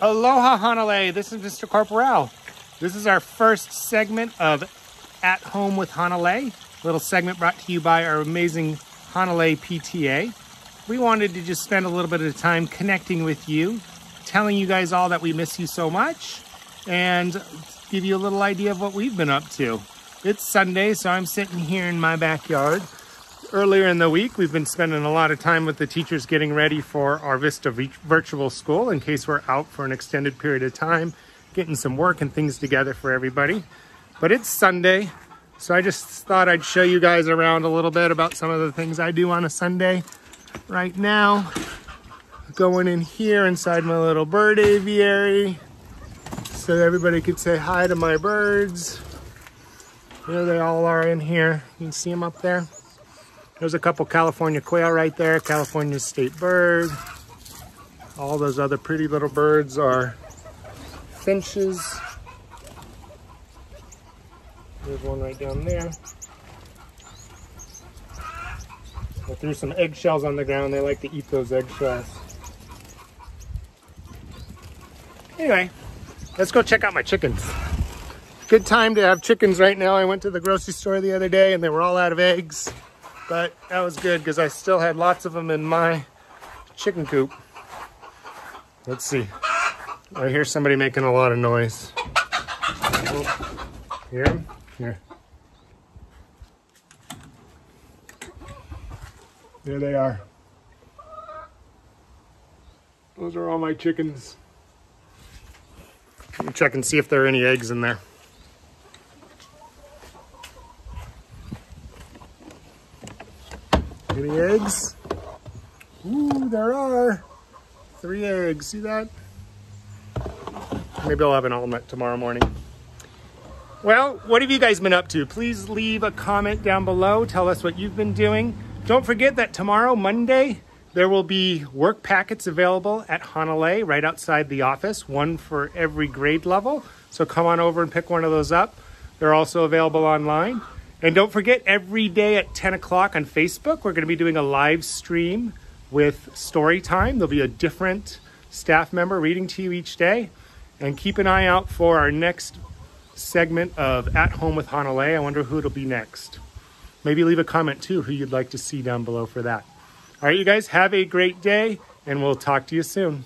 Aloha Hanalei, this is Mr. Korporaal. This is our first segment of At Home with Hanalei, little segment brought to you by our amazing Hanalei PTA. We wanted to just spend a little bit of time connecting with you, telling you guys all that we miss you so much, and give you a little idea of what we've been up to. It's Sunday, so I'm sitting here in my backyard Earlier in the week, we've been spending a lot of time with the teachers getting ready for our Vista virtual school in case we're out for an extended period of time, getting some work and things together for everybody. But it's Sunday, so I just thought I'd show you guys around a little bit about some of the things I do on a Sunday. Right now, going in here inside my little bird aviary so everybody could say hi to my birds. Here they all are in here. You can see them up there. There's a couple California quail right there, California state bird. All those other pretty little birds are finches. There's one right down there. I threw some eggshells on the ground. They like to eat those eggshells. Anyway, let's go check out my chickens. Good time to have chickens right now. I went to the grocery store the other day and they were all out of eggs. But that was good because I still had lots of them in my chicken coop. Let's see. I hear somebody making a lot of noise. Oh, hear him? Here. There they are. Those are all my chickens. Let me check and see if there are any eggs in there. Any eggs? Ooh, there are. Three eggs, see that? Maybe I'll have an omelet tomorrow morning. Well, what have you guys been up to? Please leave a comment down below. Tell us what you've been doing. Don't forget that tomorrow, Monday, there will be work packets available at Hanalei right outside the office, one for every grade level. So come on over and pick one of those up. They're also available online. And don't forget, every day at 10 o'clock on Facebook, we're going to be doing a live stream with story time. There'll be a different staff member reading to you each day. And keep an eye out for our next segment of At Home with Hanalei. I wonder who it'll be next. Maybe leave a comment too who you'd like to see down below for that. All right, you guys, have a great day, and we'll talk to you soon.